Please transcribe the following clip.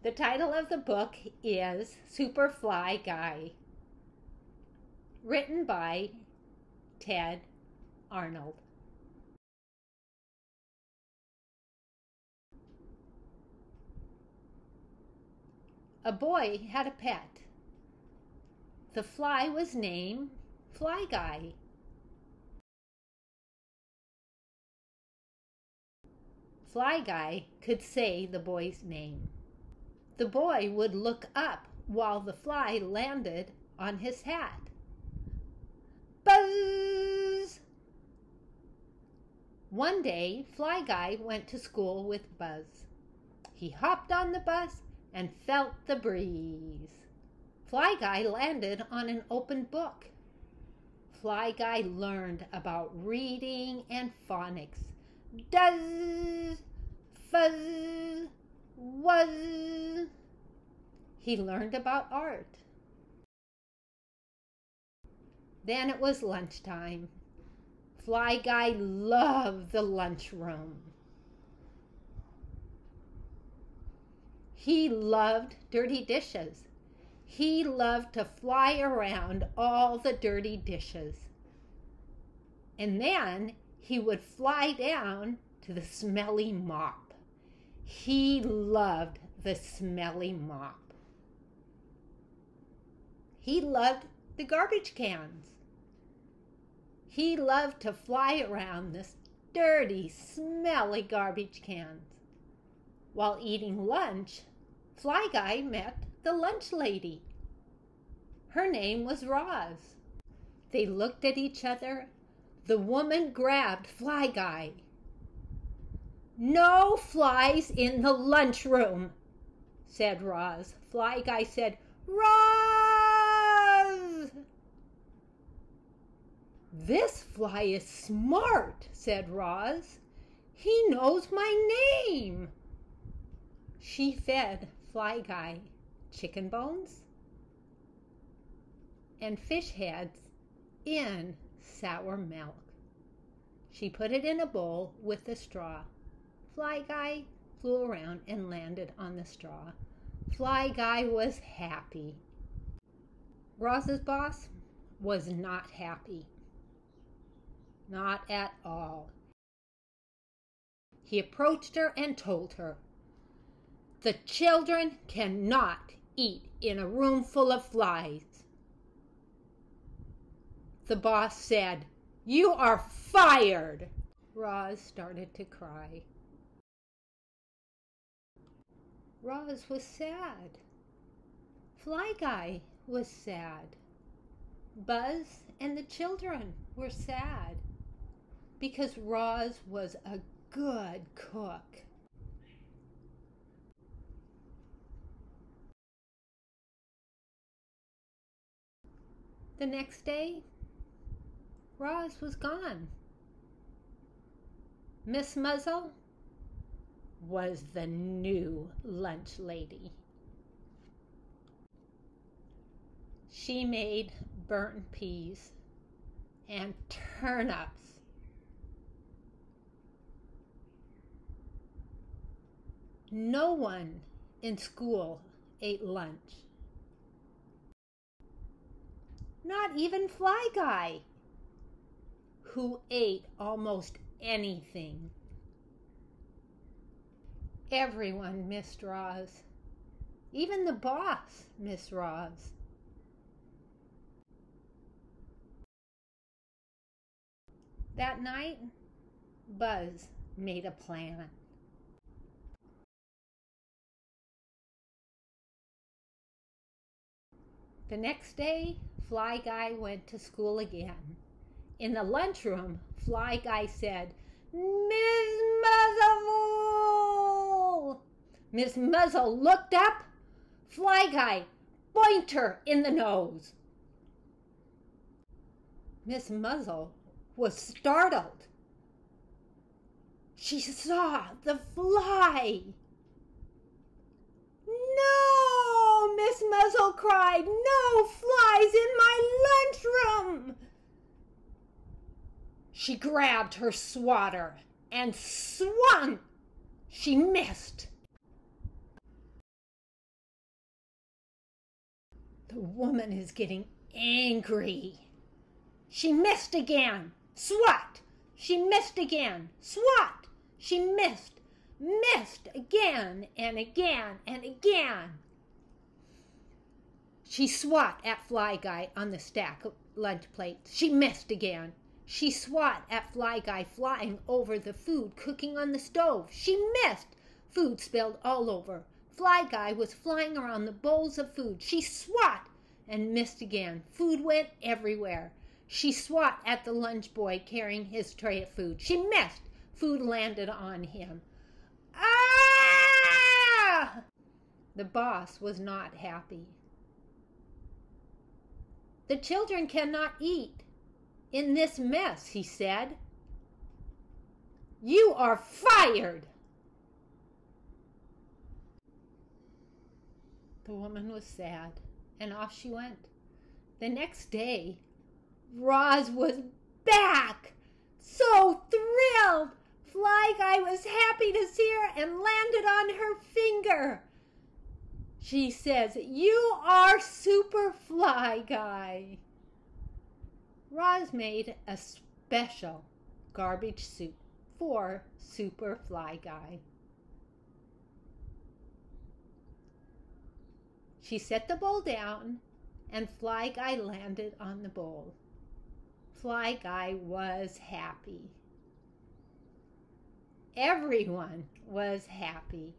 The title of the book is Super Fly Guy, written by Tedd Arnold. A boy had a pet. The fly was named Fly Guy. Fly Guy could say the boy's name. The boy would look up while the fly landed on his hat. Buzz! One day, Fly Guy went to school with Buzz. He hopped on the bus and felt the breeze. Fly Guy landed on an open book. Fly Guy learned about reading and phonics. Does, fuzz, was. He learned about art. Then it was lunchtime. Fly Guy loved the lunchroom. He loved dirty dishes. He loved to fly around all the dirty dishes. And then he would fly down to the smelly mop. He loved the smelly mop. He loved the garbage cans. He loved to fly around the dirty, smelly garbage cans. While eating lunch, Fly Guy met the lunch lady. Her name was Roz. They looked at each other. The woman grabbed Fly Guy. No flies in the lunchroom, said Roz. Fly Guy said, Roz! This fly is smart, said Roz. He knows my name. She fed Fly Guy chicken bones and fish heads in sour milk. She put it in a bowl with a straw. Fly Guy flew around and landed on the straw. Fly Guy was happy. Roz's boss was not happy. Not at all. He approached her and told her, The children cannot eat in a room full of flies. The boss said, You are fired. Roz started to cry. Roz was sad. Fly Guy was sad. Buzz and the children were sad because Roz was a good cook. The next day, Roz was gone. Miss Muzzle was the new lunch lady. She made burnt peas and turnips. No one in school ate lunch. Not even Fly Guy, who ate almost anything. Everyone missed Roz. Even the boss missed Roz. That night, Buzz made a plan. The next day, Fly Guy went to school again. In the lunchroom, Fly Guy said, Miss Muzzle! Miss Muzzle looked up. Fly Guy boinked her in the nose. Miss Muzzle was startled. She saw the fly. No, Miss Muzzle cried. No flies in my lunchroom. She grabbed her swatter and swung. She missed. The woman is getting angry. She missed again. Swat! She missed again. Swat! She missed, missed again and again and again. She swat at Fly Guy on the stack of lunch plates. She missed again. She swat at Fly Guy flying over the food cooking on the stove. She missed. Food spilled all over. Fly Guy was flying around the bowls of food. She swat and missed again. Food went everywhere. She swat at the lunch boy carrying his tray of food. She missed. Food landed on him. Ah! The boss was not happy. The children cannot eat in this mess, he said. You are fired. The woman was sad, and off she went. The next day, Roz was back, so thrilled. Fly Guy was happy to see her and landed on her finger. She says, You are Super Fly Guy. Roz made a special garbage suit for Super Fly Guy. She set the bowl down, and Fly Guy landed on the bowl. Fly Guy was happy. Everyone was happy.